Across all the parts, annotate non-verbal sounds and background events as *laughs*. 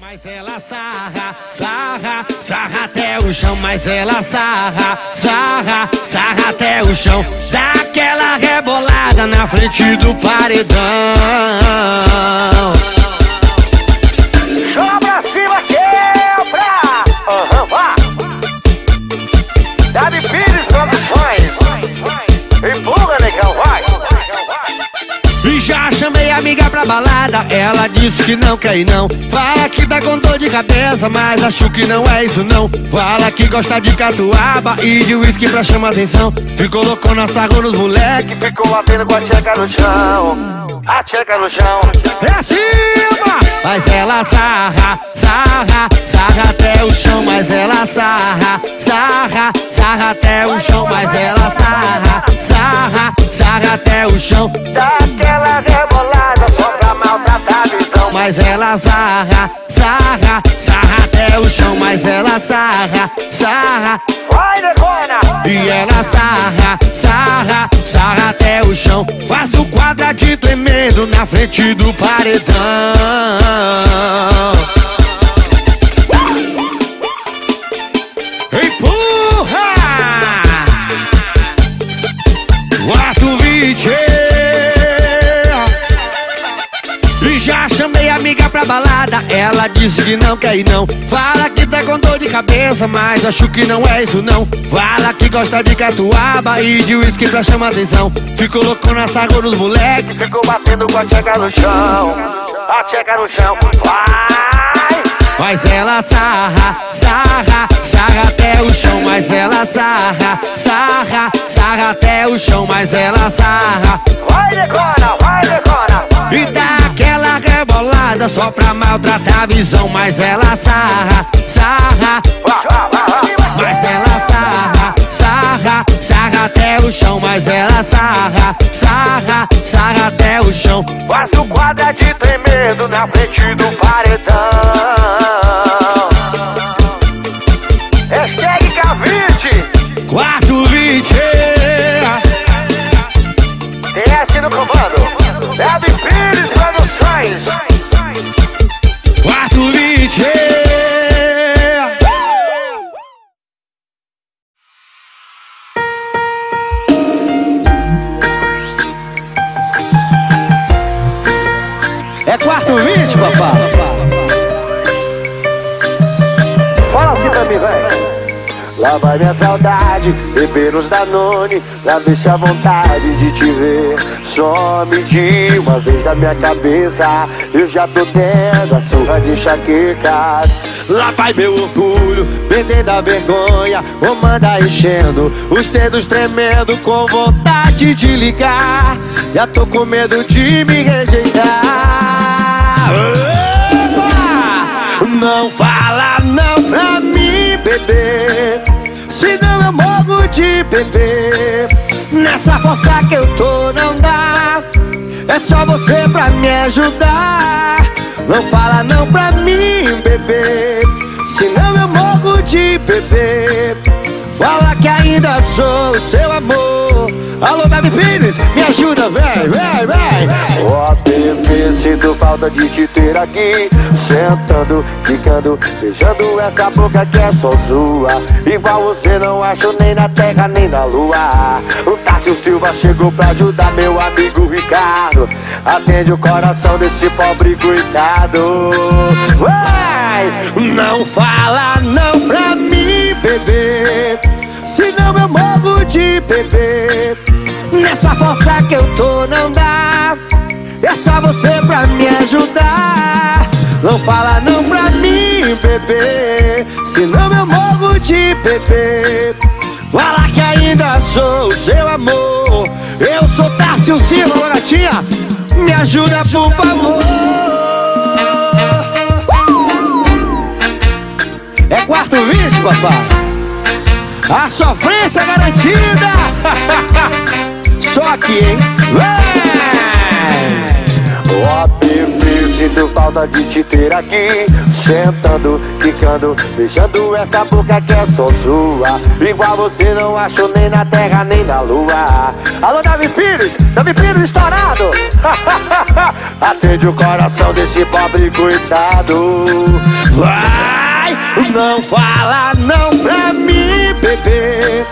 Mas ela sarra, sarra, sarra até o chão. Mas ela sarra, sarra, sarra até o chão. Dá aquela rebolada na frente do paredão. Amiga pra balada, ela disse que não quer ir não. Fala que tá com dor de cabeça, mas acho que não é isso não. Fala que gosta de catuaba e de uísque pra chamar atenção. Ficou louco na sarro nos moleque, Ficou batendo com a tcheca no chão. A tcheca no chão. Pra cima! Mas ela sarra, sarra, sarra até o chão Mas ela sarra, sarra, sarra até o chão Mas ela sarra, sarra, sarra até o chão. Dá aquela Mas ela sarra, sarra, sarra até o chão Mas ela sarra, sarra. Vai, negona! E ela sarra, sarra, sarra até o chão Faz o quadradinho tremendo na frente do paredão disse que não quer ir não. Fala que tá com dor de cabeça Mas acho que não é isso não. Fala que gosta de catuaba E de uísque pra chamar atenção. Ficou louco na sarro nos moleque Ficou batendo com a tcheca no chão. A tcheca no chão. Vai! Mas ela sarra, sarra, sarra até o chão. Mas ela sarra, sarra, sarra até o chão. Mas ela sarra. Vai, negona! Rebolada só pra maltratar a visão Mas ela sarra, sarra, mas ela sarra, sarra, sarra até o chão Mas ela sarra, sarra, sarra até o chão. Faz o quadradinho tremendo na frente do paredão nos Danone ver se a vontade de te ver. Some de uma vez da minha cabeça Eu já tô tendo a surra de enxaquecas Lá vai meu orgulho, perdendo a vergonha Ou manda enchendo, os dedos tremendo Com vontade de ligar. Já tô com medo de me rejeitar. Opa! Não fala não pra mim, bebê de beber. Nessa força que eu tô não dá. É só você pra me ajudar. Não fala não pra mim, bebê. Senão eu morro de beber. Fala que ainda sou seu amor. Alô, Davi Pires, me ajuda, vem, vem Ó bebê, sinto falta de te ter aqui. Sentando, ficando, beijando essa boca que é só sua. Igual você não acho nem na terra nem na lua. O Tássio Silva chegou pra ajudar meu amigo Ricardo. Atende o coração desse pobre coitado. Vai! Não fala não pra mim, bebê Senão eu morro de beber. Nessa força que eu tô não dá É só você pra me ajudar Não fala não pra mim, bebê Senão eu morro de beber Fala que ainda sou seu amor Eu sou Tássio Silva, baratinha Me ajuda por favor É quarto vídeo, papai. A sofrência garantida. *laughs* Só aqui, hein? Vem! Ó bebê, sinto falta de te ter aqui. Sentando, ficando, beijando essa boca que é só sua. Igual você não achou nem na terra nem na lua. Alô Davi Pires, Davi Pires estourado. *laughs* Atende o coração desse pobre coitado Vai, não fala não pra mim, bebê.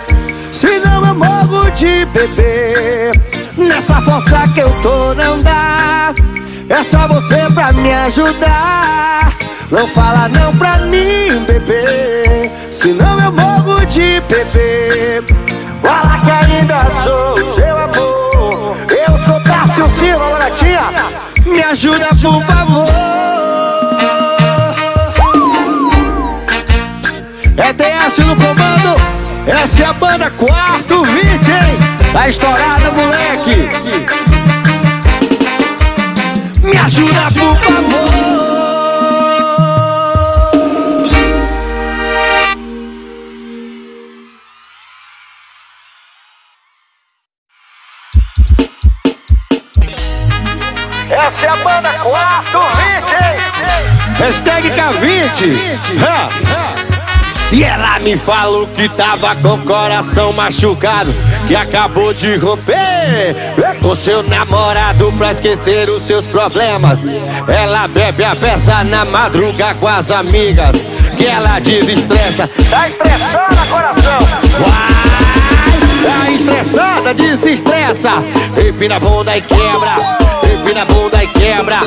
Senão eu morro de bebê. Nessa força que eu tô não dá É só você pra me ajudar. Não fala não pra mim, bebê. Senão eu morro de bebê. Fala que ainda sou seu amor. Eu sou Cássio Silva, Loratinha Me ajuda por favor. É DS no comando, essa é a banda Quarto 20, hein? Tá estourada, moleque. Ajuda, por favor. Me falou que tava com o coração machucado Que acabou de romper. É Com seu namorado pra esquecer os seus problemas. Ela bebe a peça na madruga com as amigas Que ela desestressa. Tá estressada, coração? Vai! Tá estressada, desestressa. Empina a bunda e quebra. Empina a bunda e quebra.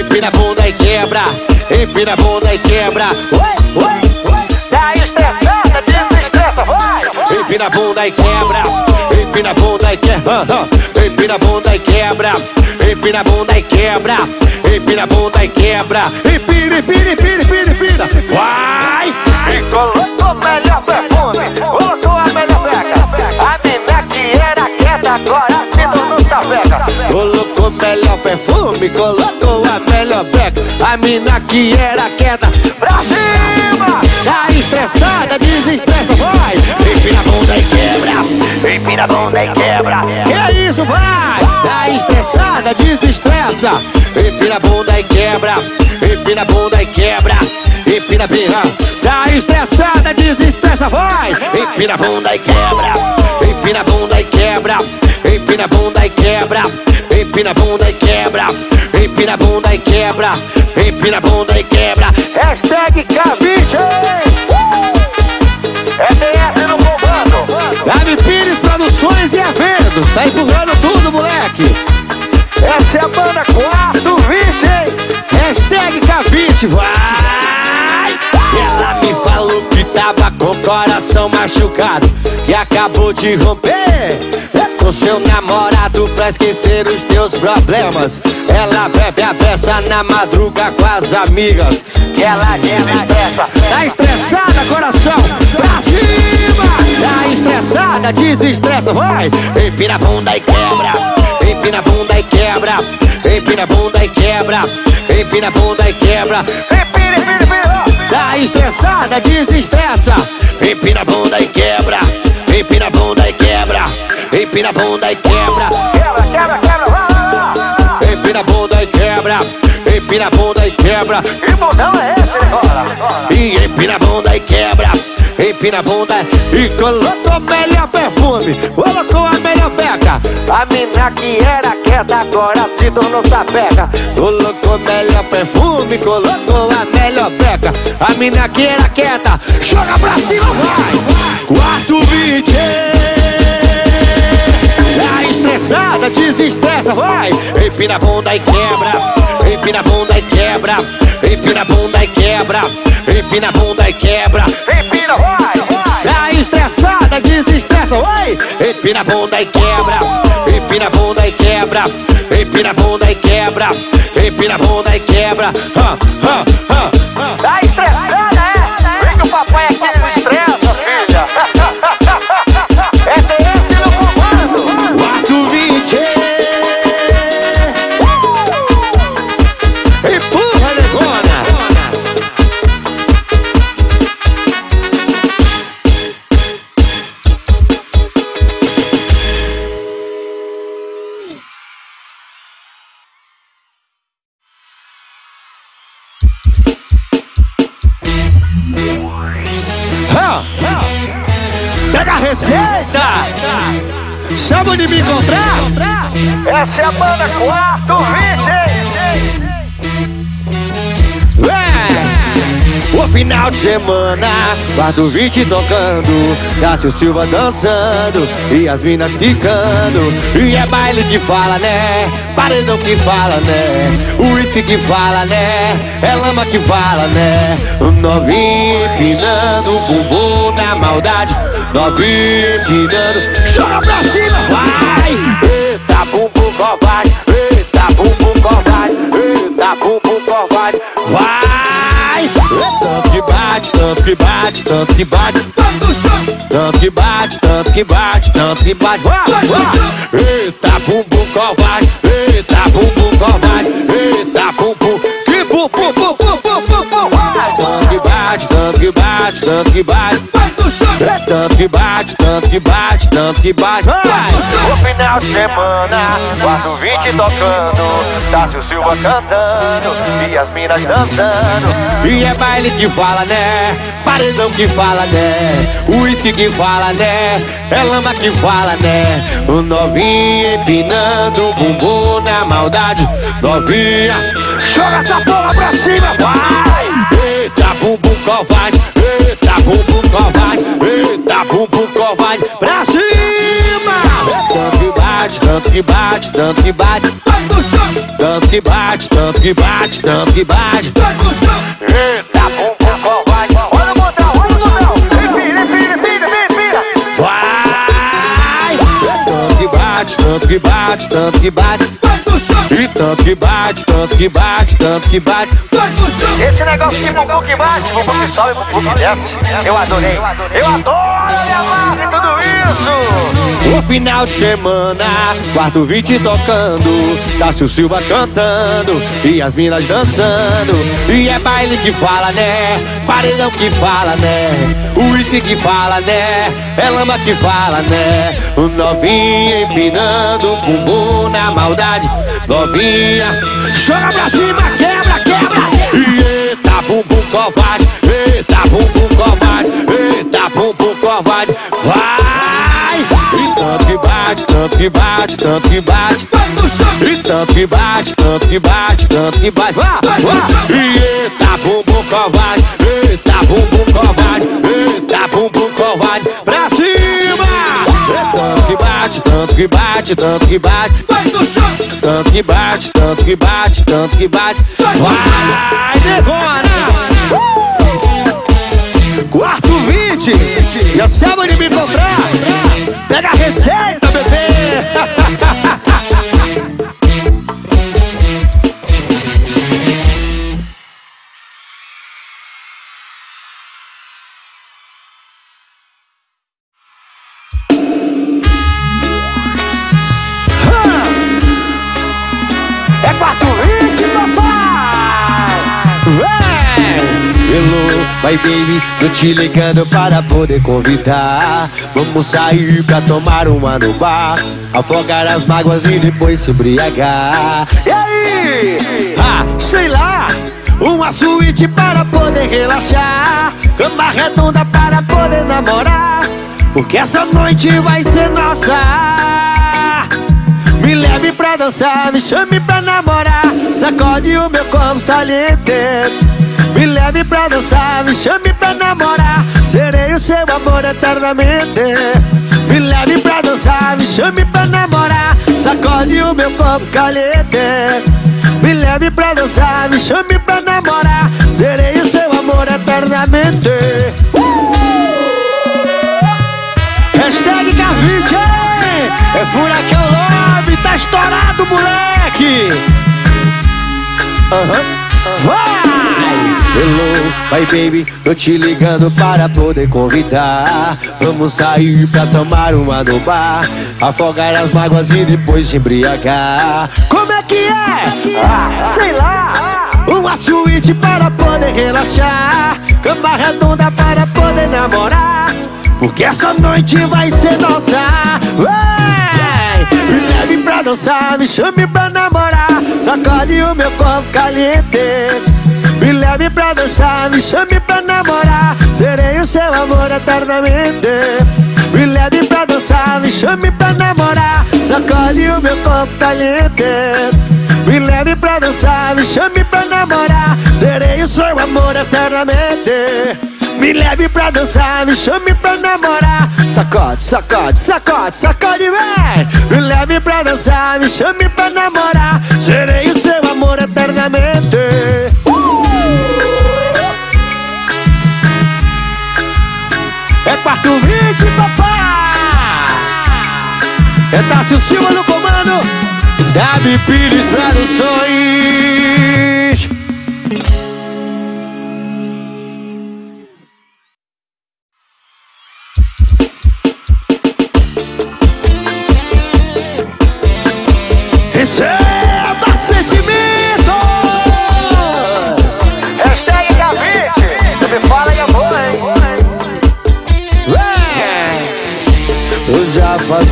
Empina a bunda e quebra. Empina a bunda e quebra. Oi, oi empina a bunda e quebra, empina a bunda e quebra, empina a bunda e quebra, empina a bunda e quebra, empina a bunda e quebra, empina, empina, empina, empina, empina, vai! E colocou melhor perfume, colocou a melhor beca, a menina que era quieta agora se tornou sapeca. Colocou melhor perfume, colocou a melhor beca, a menina que era quieta, pra empina a bunda e quebra. Que é isso, vai! Tá estressada, desestressa. Empina a bunda e quebra, empina a bunda e quebra. Empina, pina. Tá estressada, desestressa, vai! Empina a bunda e quebra, empina a bunda e quebra. Empina a bunda e quebra, empina a bunda e quebra. Empina a bunda e quebra, empina a bunda e quebra. Hashtag Caviche! É Tá empurrando tudo, moleque. Essa é a banda 420, hein? Hashtag Caviche, vai! Ela me falou que tava com o coração machucado E acabou de romper com seu namorado pra esquecer os teus problemas. Ela bebe a peça na madruga com as amigas. Que ela desestressa. Tá estressada, coração? Tá estressada, desestressa, vai! Empina a bunda e quebra. Empina a bunda e quebra. Empina a bunda e quebra. Empina a bunda e quebra. Empina, empina, empina. Tá estressada, desestressa. Empina a bunda e quebra. Empina a bunda e quebra. Empina a bunda e quebra. Quebra, quebra, quebra. Empina a bunda e quebra. Empina a bunda e quebra. Que bundão é esse agora? E empina a bunda e quebra. Empina a bunda e colocou melhor perfume. Colocou a melhor beca. A mina que era quieta agora se tornou sapeca. Colocou melhor perfume. Colocou a melhor beca. A mina que era quieta. Joga pra cima, vai. Quarto 20 estressada, desestressa, vai! Empina a bunda e quebra, empina a bunda e quebra, empina a bunda e quebra, empina a bunda e quebra, empina, vai! Desestressa, vai! Empina a bunda e quebra, empina a bunda e quebra, empina a bunda e quebra, empina a bunda e quebra, ha, ha, ha, ha. Quarto 20! É. final de semana, guardo 20 tocando, Cássio Silva dançando e as minas ficando. E é baile que fala, né? Paredão que fala, né? Uísque que fala, né? É lama que fala, né? O novinho empinando o bumbum na maldade. Novinho empinando, joga pra cima, vai! Eita, bumbum covarde, eita, bumbum covarde, eita, bumbum covarde, vai! Tanto que bate, tanto que bate, tanto que bate, tanto que bate, tanto que bate, tanto que bate, vai, vai! Eita, bumbum covarde, eita, bumbum covarde, eita, bumbum, que bumbum, bumbum, bumbum, vai! Que bate, tanto que bate, tanto que bate. É tanto que bate, tanto que bate, tanto que bate. Vai! O final de semana, quarto 20 tocando, Tássio Silva cantando e as minas dançando. E é baile que fala, né? Paredão que fala, né? Uísque que fala, né? É lama que fala, né? O novinho empinando o bumbum na maldade. Novinha, joga essa porra pra cima, vai! Covarde, eita, bumbum covarde, eita, bumbum covarde, pra cima! Tanto que bate, tanto que bate, tanto que bate. Tanto que bate, tanto que bate, tanto que bate. Eita, bumbum covarde. Olha o botão, olha o botão. Empina, empina, empina, empina. Vai! Tanto que bate, tanto que bate, tanto que bate. E tanto que bate, tanto que bate, tanto que bate. Esse negócio de bumbum que bate, bumbum que sobe, bumbum que desce. Eu adorei. Eu adoro, amarro em tudo isso. O final de semana, quarto 20 tocando, Cássio Silva cantando e as minas dançando. E é baile que fala, né? Paredão que fala, né? Uísque que fala, né? É lama que fala, né? O novinho empinando o bumbum na maldade. Novinha, joga pra cima, quebra, quebra. Eita, bumbum covarde, eita, bumbum covarde, eita, bumbum covarde. Vai! E tanto que bate, tanto que bate, tanto que bate. E tanto que bate, tanto que bate, tanto que bate. Vai, vai! Eita, bumbum covarde, bate, tanto que bate, tanto que bate. Tanto que bate, tanto que bate, tanto que bate. Vai, negona! Quarto 20, já sabe onde me encontrar. Pega a receita, bebê. My baby, tô te ligando para poder convidar. Vamos sair pra tomar uma no bar, afogar as mágoas e depois se embriagar. E aí? Ah, sei lá, uma suíte para poder relaxar, cama redonda para poder namorar, porque essa noite vai ser nossa. Me leve pra dançar, me chame pra namorar Sacode o meu corpo saliente Me leve pra dançar, me chame pra namorar. Serei o seu amor eternamente. Me leve pra dançar, me chame pra namorar. Sacode o meu corpo caliente. Me leve pra dançar, me chame pra namorar. Serei o seu amor eternamente. Hashtag K20, hein? É Furacão Love, tá estourado, moleque! Aham, vai! Hello, my baby, tô te ligando para poder convidar Vamos sair pra tomar uma no bar Afogar as mágoas e depois se embriagar Como é que é? Ah, sei lá! Uma suíte para poder relaxar Cama redonda para poder namorar porque essa noite vai ser nossa! Me leve pra dançar, me chame pra namorar Sacode o meu corpo caliente Me leve pra dançar, me chame pra namorar. Serei o seu amor eternamente. Me leve pra dançar, me chame pra namorar. Sacode o meu corpo caliente. Me leve pra dançar, me me chame pra namorar. Serei o seu amor eternamente. Me leve pra dançar, me chame pra namorar. Sacode, sacode, sacode, sacode, vem Me leve pra dançar, me chame pra namorar. Serei o seu amor eternamente 420, papai! É Tássio Silva no comando, Davi Pires Produções.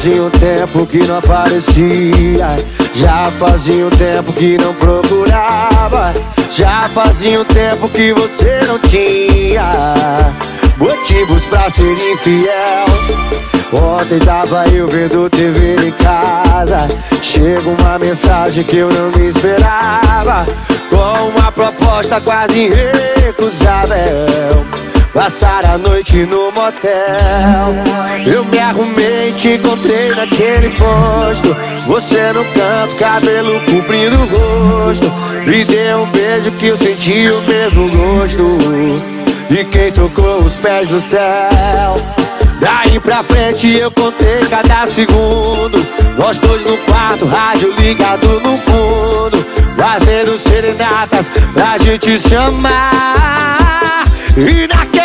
Fazia um tempo que não aparecia. Já fazia um tempo que não procurava. Já fazia um tempo que você não tinha Motivos pra ser infiel. Ontem tava eu vendo TV em casa. Chega uma mensagem que eu não me esperava. Com uma proposta quase irrecusável Passar a noite no motel. Eu me arrumei, te encontrei naquele posto. Você no canto, cabelo cobrindo o rosto. Me deu um beijo que eu senti o mesmo gosto. E quem tocou os pés no céu? Daí pra frente eu contei cada segundo. Nós dois no quarto, rádio ligado no fundo. Fazendo serenatas pra gente chamar. E naquela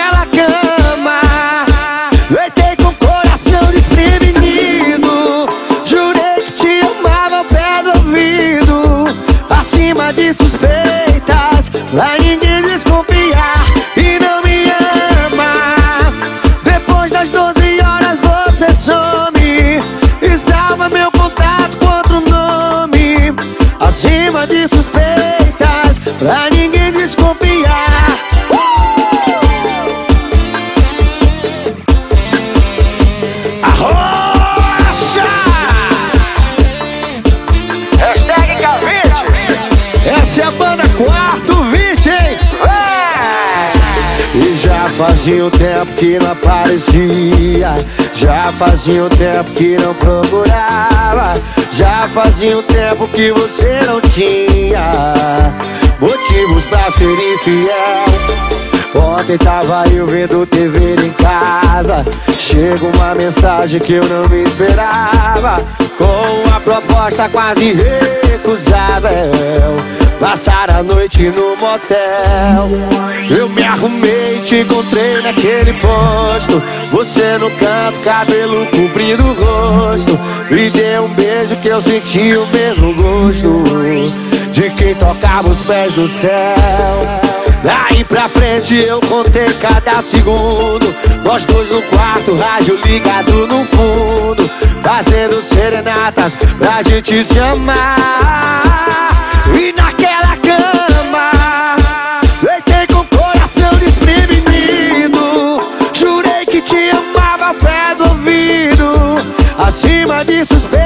fazia um tempo que não aparecia Já fazia um tempo que não procurava Já fazia um tempo que você não tinha Motivos pra ser infiel Ontem tava eu vendo TV em casa. Chega uma mensagem que eu não me esperava. Com uma proposta quase recusável Passar a noite no motel. Eu me arrumei, te encontrei naquele posto. Você no canto, cabelo cobrindo o rosto. Me deu um beijo que eu senti o mesmo gosto De quem tocava os pés no céu Daí pra frente eu contei cada segundo. Nós dois no quarto, rádio ligado no fundo. Fazendo serenatas pra gente se amar. E naquela cama Deitei com o coração desprevenido Jurei que te amava ao pé do ouvido. Acima de suspeito